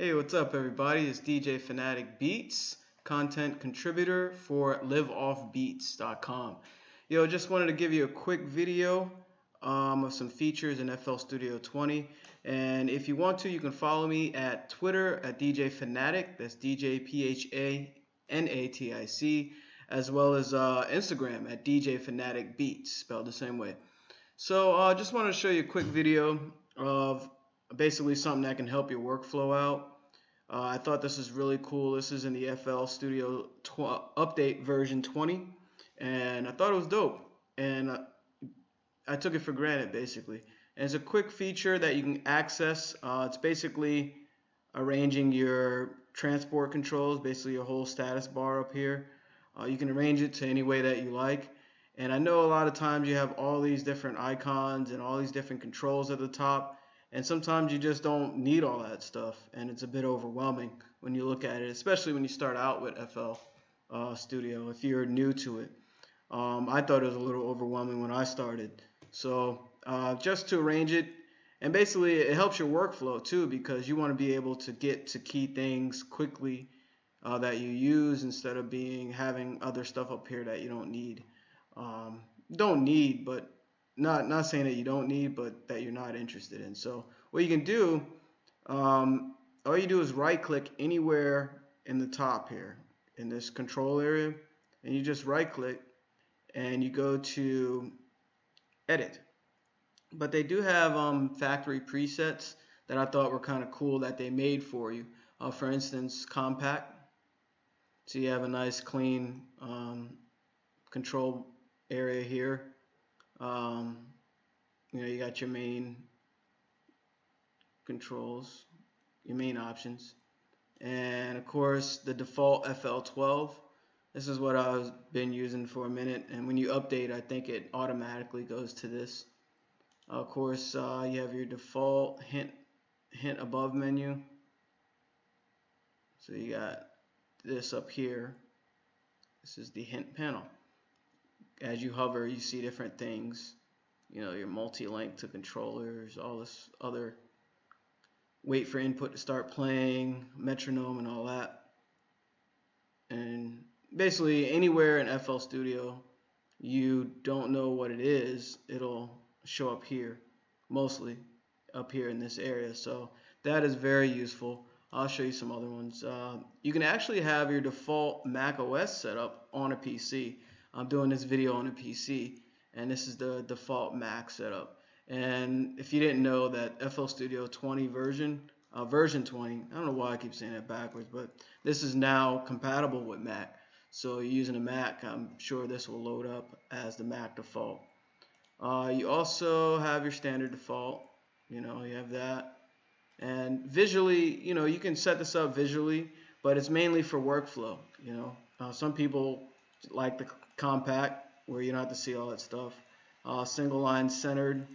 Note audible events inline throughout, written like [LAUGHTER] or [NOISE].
Hey, what's up, everybody? It's DJ Phanatic Beats, content contributor for LiveOffBeats.com. Yo, just wanted to give you a quick video um, of some features in FL Studio 20. And if you want to, you can follow me at Twitter at DJ Phanatic. That's DJ P H A N A T I C, as well as uh, Instagram at DJ Phanatic Beats, spelled the same way. So, I uh, just wanted to show you a quick video of basically something that can help your workflow out. Uh, I thought this is really cool. This is in the FL Studio update version 20, and I thought it was dope. And uh, I took it for granted, basically. And it's a quick feature that you can access. Uh, it's basically arranging your transport controls, basically your whole status bar up here. Uh, you can arrange it to any way that you like. And I know a lot of times you have all these different icons and all these different controls at the top and sometimes you just don't need all that stuff and it's a bit overwhelming when you look at it especially when you start out with FL uh, Studio if you're new to it. Um, I thought it was a little overwhelming when I started. So uh, just to arrange it and basically it helps your workflow too because you want to be able to get to key things quickly uh, that you use instead of being having other stuff up here that you don't need. Um, don't need but not not saying that you don't need, but not interested in. So what you can do, um, all you do is right click anywhere in the top here in this control area, and you just right click and you go to edit. But they do have um, factory presets that I thought were kind of cool that they made for you. Uh, for instance, compact. So you have a nice clean um, control area here. Um, you know, you got your main controls, your main options, and of course the default FL12. This is what I've been using for a minute, and when you update, I think it automatically goes to this. Of course, uh, you have your default hint hint above menu. So you got this up here. This is the hint panel as you hover, you see different things. You know, your multi-link to controllers, all this other wait for input to start playing, metronome and all that. And basically anywhere in FL Studio you don't know what it is, it'll show up here, mostly up here in this area. So that is very useful. I'll show you some other ones. Uh, you can actually have your default Mac OS setup on a PC. I'm doing this video on a PC and this is the default Mac setup. And if you didn't know that FL Studio 20 version, uh, version 20, I don't know why I keep saying that backwards, but this is now compatible with Mac. So you're using a Mac, I'm sure this will load up as the Mac default. Uh, you also have your standard default, you know, you have that. And visually, you know, you can set this up visually, but it's mainly for workflow, you know. Uh, some people like the compact where you don't have to see all that stuff. Uh, single line centered.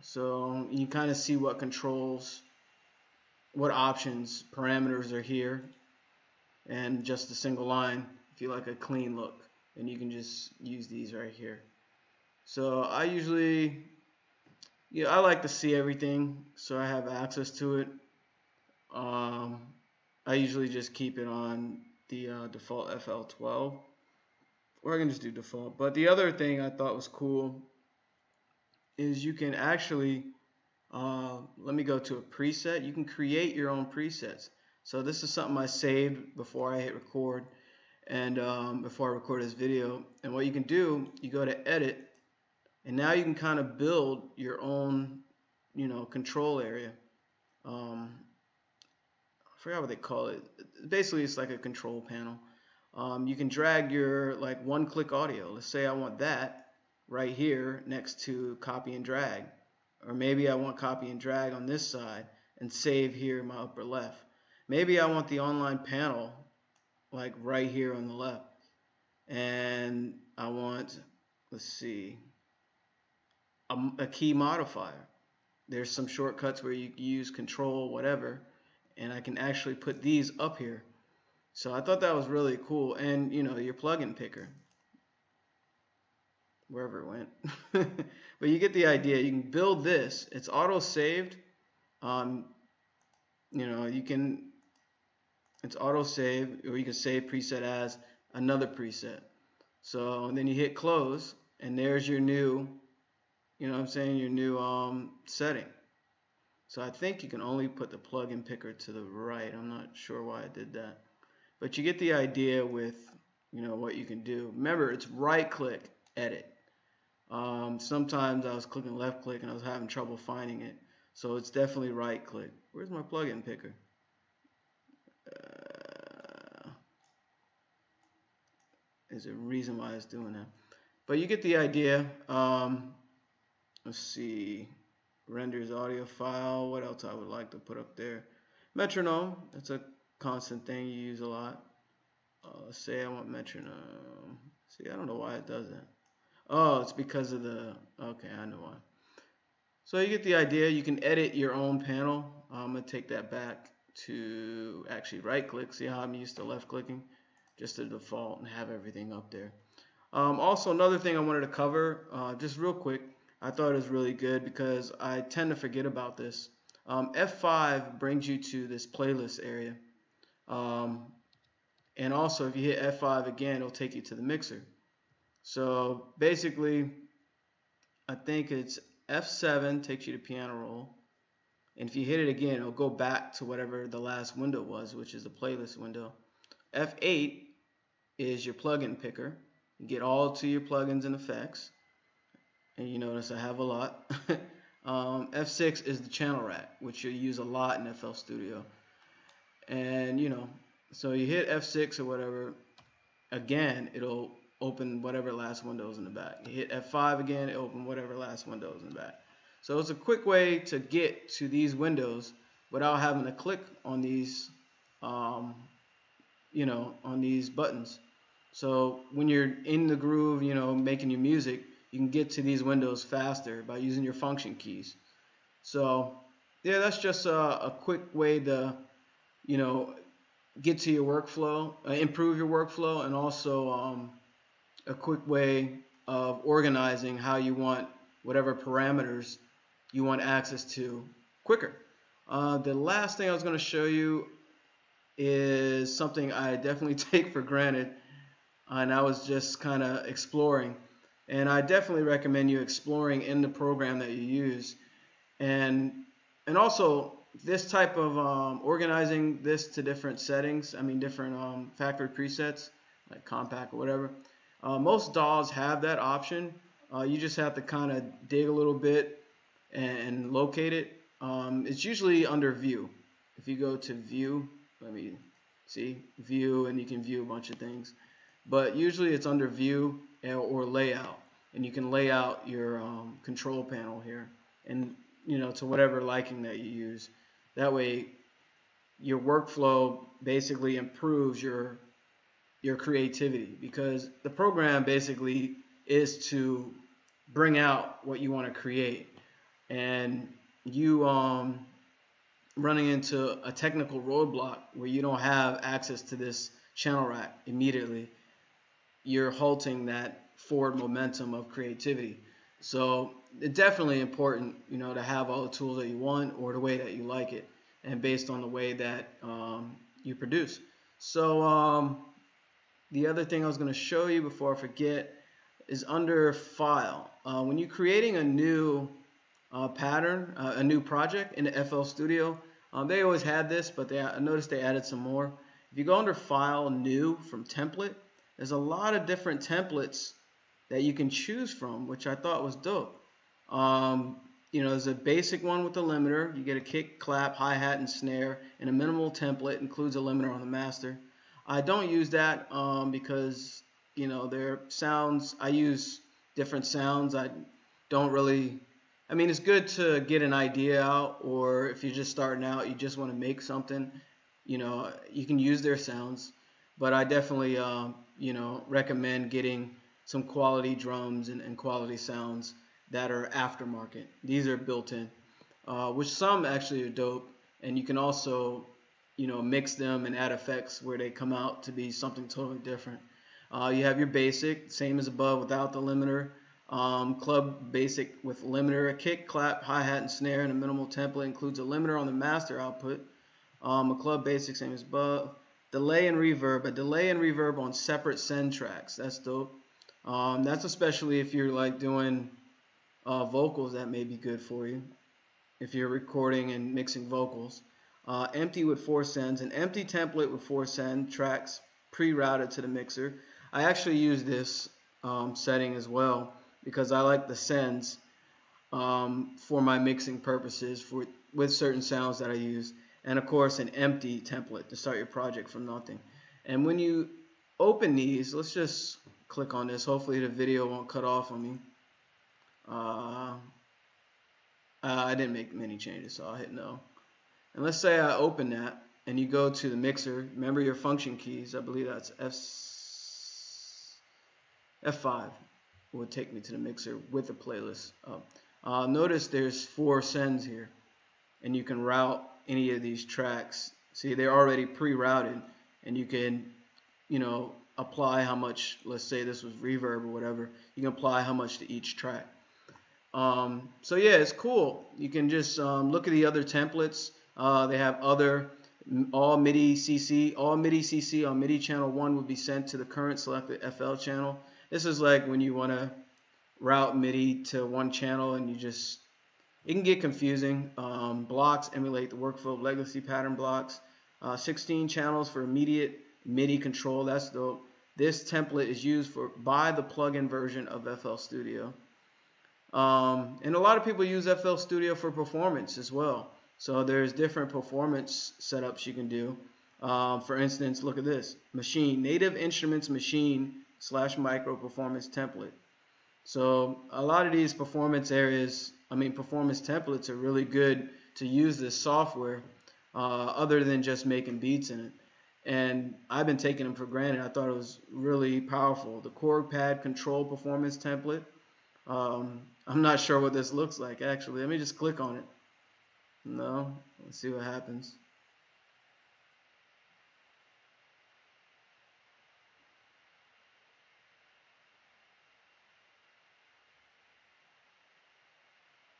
So you kind of see what controls, what options, parameters are here. And just a single line if you like a clean look. And you can just use these right here. So I usually, yeah, I like to see everything so I have access to it. Um, I usually just keep it on the uh, default FL12 or I can just do default. But the other thing I thought was cool is you can actually, uh, let me go to a preset. You can create your own presets. So this is something I saved before I hit record and um, before I record this video. And what you can do, you go to edit and now you can kind of build your own, you know, control area. Um, I forgot what they call it. Basically, it's like a control panel um, you can drag your like one click audio. Let's say I want that right here next to copy and drag. Or maybe I want copy and drag on this side and save here in my upper left. Maybe I want the online panel like right here on the left. And I want, let's see, a, a key modifier. There's some shortcuts where you use control, whatever, and I can actually put these up here. So I thought that was really cool. And, you know, your plugin picker, wherever it went. [LAUGHS] but you get the idea. You can build this. It's auto-saved. Um, you know, you can, it's auto save, or you can save preset as another preset. So then you hit close, and there's your new, you know what I'm saying, your new um, setting. So I think you can only put the plugin picker to the right. I'm not sure why I did that. But you get the idea with, you know, what you can do. Remember, it's right click, edit. Um, sometimes I was clicking left click and I was having trouble finding it. So it's definitely right click. Where's my plugin picker? Uh, there's a reason why it's doing that. But you get the idea. Um, let's see. Renders audio file. What else I would like to put up there? Metronome. That's a constant thing you use a lot. Uh, say I want metronome. See, I don't know why it doesn't. Oh, it's because of the, okay, I know why. So you get the idea. You can edit your own panel. I'm going to take that back to actually right click. See how I'm used to left clicking? Just the default and have everything up there. Um, also, another thing I wanted to cover, uh, just real quick, I thought it was really good because I tend to forget about this. Um, F5 brings you to this playlist area. Um, and also, if you hit F5 again, it'll take you to the mixer. So basically, I think it's F7 takes you to piano roll. And if you hit it again, it'll go back to whatever the last window was, which is the playlist window. F8 is your plugin picker. You get all to your plugins and effects. And you notice I have a lot. [LAUGHS] um, F6 is the channel rack, which you use a lot in FL Studio. And you know, so you hit F6 or whatever, again, it'll open whatever last windows in the back. You hit F5 again, it'll open whatever last windows in the back. So it's a quick way to get to these windows without having to click on these, um, you know, on these buttons. So when you're in the groove, you know, making your music, you can get to these windows faster by using your function keys. So yeah, that's just a, a quick way to, you know, get to your workflow, uh, improve your workflow, and also um, a quick way of organizing how you want whatever parameters you want access to quicker. Uh, the last thing I was going to show you is something I definitely [LAUGHS] take for granted, and I was just kind of exploring. And I definitely recommend you exploring in the program that you use. And and also this type of um, organizing this to different settings, I mean different um, factory presets like compact or whatever. Uh, most DAWs have that option. Uh, you just have to kind of dig a little bit and, and locate it. Um, it's usually under view. If you go to view, let me see, view, and you can view a bunch of things. But usually it's under view or layout. And you can lay out your um, control panel here and you know to whatever liking that you use. That way your workflow basically improves your your creativity because the program basically is to bring out what you want to create. And you um, running into a technical roadblock where you don't have access to this channel rack immediately you're halting that forward momentum of creativity. So it's definitely important you know to have all the tools that you want or the way that you like it and based on the way that um, you produce so um, the other thing I was going to show you before I forget is under file. Uh, when you're creating a new uh, pattern, uh, a new project in the FL Studio, um, they always had this, but they, I noticed they added some more. If you go under File, New from Template, there's a lot of different templates that you can choose from, which I thought was dope. Um, you know, there's a basic one with the limiter. You get a kick, clap, hi-hat, and snare, and a minimal template includes a limiter on the master. I don't use that um, because you know their sounds. I use different sounds. I don't really. I mean, it's good to get an idea out, or if you're just starting out, you just want to make something. You know, you can use their sounds, but I definitely, uh, you know, recommend getting some quality drums and, and, quality sounds that are aftermarket. These are built in, uh, which some actually are dope, and you can also you know, mix them and add effects where they come out to be something totally different. Uh, you have your basic, same as above without the limiter. Um, club basic with limiter, a kick, clap, hi-hat, and snare, and a minimal template includes a limiter on the master output. Um, a club basic same as above. Delay and reverb, a delay and reverb on separate send tracks. That's dope. Um, that's especially if you're like doing uh, vocals, that may be good for you. If you're recording and mixing vocals. Uh, empty with four sends, an empty template with four send tracks pre-routed to the mixer. I actually use this um, setting as well because I like the sends um, for my mixing purposes for with certain sounds that I use and of course an empty template to start your project from nothing and when you open these let's just click on this hopefully the video won't cut off on me uh, I didn't make many changes so I'll hit no. And let's say I open that and you go to the mixer. Remember your function keys. I believe that's F F5 would take me to the mixer with the playlist up. Uh, notice there's four sends here and you can route any of these tracks. See they're already pre-routed and you can you know apply how much let's say this was reverb or whatever you can apply how much to each track um, so yeah it's cool you can just um, look at the other templates uh, they have other all MIDI CC all MIDI CC on MIDI channel 1 would be sent to the current selected FL channel this is like when you want to route MIDI to one channel and you just it can get confusing. Um, blocks emulate the workflow of legacy pattern blocks. Uh, 16 channels for immediate MIDI control. That's dope. This template is used for by the plugin version of FL Studio. Um, and a lot of people use FL Studio for performance as well. So there's different performance setups you can do. Um, for instance, look at this. Maschine, Native Instruments Maschine slash Mikro performance template. So a lot of these performance areas, I mean performance templates are really good to use this software uh, other than just making beats in it. And I've been taking them for granted. I thought it was really powerful. The Korg padKONTROL Performance template. Um, I'm not sure what this looks like actually. Let me just click on it. No, let's see what happens.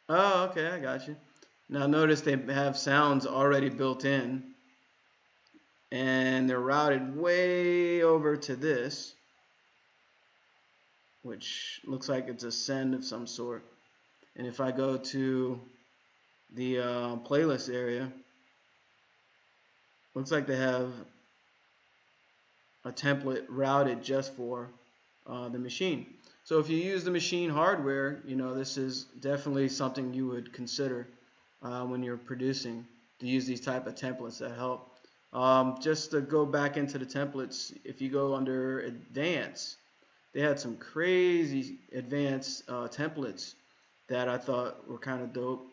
Oh, okay, I got you. Now notice they have sounds already built in and they're routed way over to this which looks like it's a send of some sort and if I go to the uh, playlist area looks like they have a template routed just for uh, the Maschine. so if you use the Maschine hardware, you know, this is definitely something you would consider uh, when you're producing to use these type of templates that help. Um, just to go back into the templates, if you go under advanced, they had some crazy advanced uh, templates that I thought were kind of dope,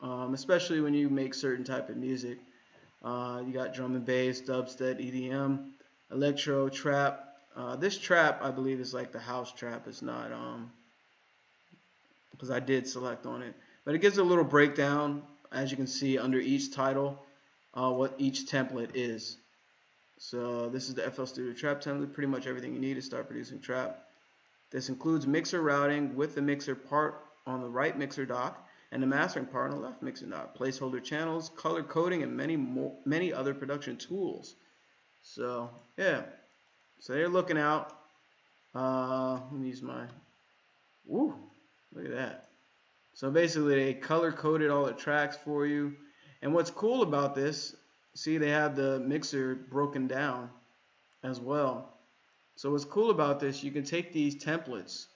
um, especially when you make certain type of music. Uh, you got drum and bass, dubstep, EDM, electro, trap, uh, this trap, I believe, is like the house trap. It's not, um, because I did select on it. But it gives a little breakdown, as you can see, under each title, uh, what each template is. So this is the FL Studio Trap template, pretty much everything you need to start producing trap. This includes mixer routing with the mixer part on the right mixer dock and the mastering part on the left mixer dock, placeholder channels, color coding, and many more, many other production tools. So yeah, so they're looking out. Uh, let me use my, woo, look at that. So basically they color coded all the tracks for you. And what's cool about this, see they have the mixer broken down as well. So what's cool about this, you can take these templates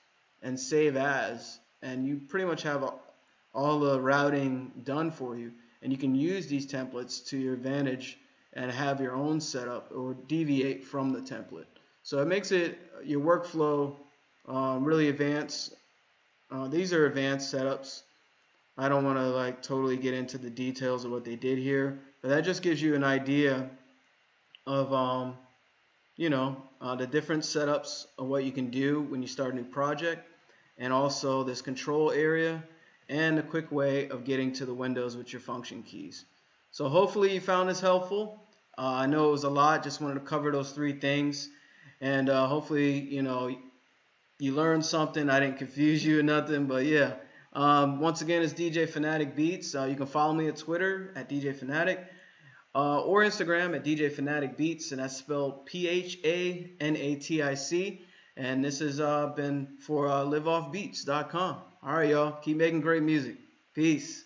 and save as, and you pretty much have all the routing done for you. And you can use these templates to your advantage and have your own setup or deviate from the template. So it makes it your workflow um, really advanced. Uh, these are advanced setups. I don't want to like totally get into the details of what they did here, but that just gives you an idea of um, you know uh, the different setups of what you can do when you start a new project, and also this control area and a quick way of getting to the windows with your function keys. So hopefully you found this helpful. Uh, I know it was a lot, just wanted to cover those three things and uh, hopefully you know you learned something. I didn't confuse you or nothing, but yeah. Um, once again, it's DJ Phanatic Beats. Uh, you can follow me at Twitter at DJ Phanatic. Uh, or Instagram at DJ Phanatic Beats, and that's spelled P H A N A T I C. And this has uh, been for uh, liveoffbeats.com. All right, y'all. Keep making great music. Peace.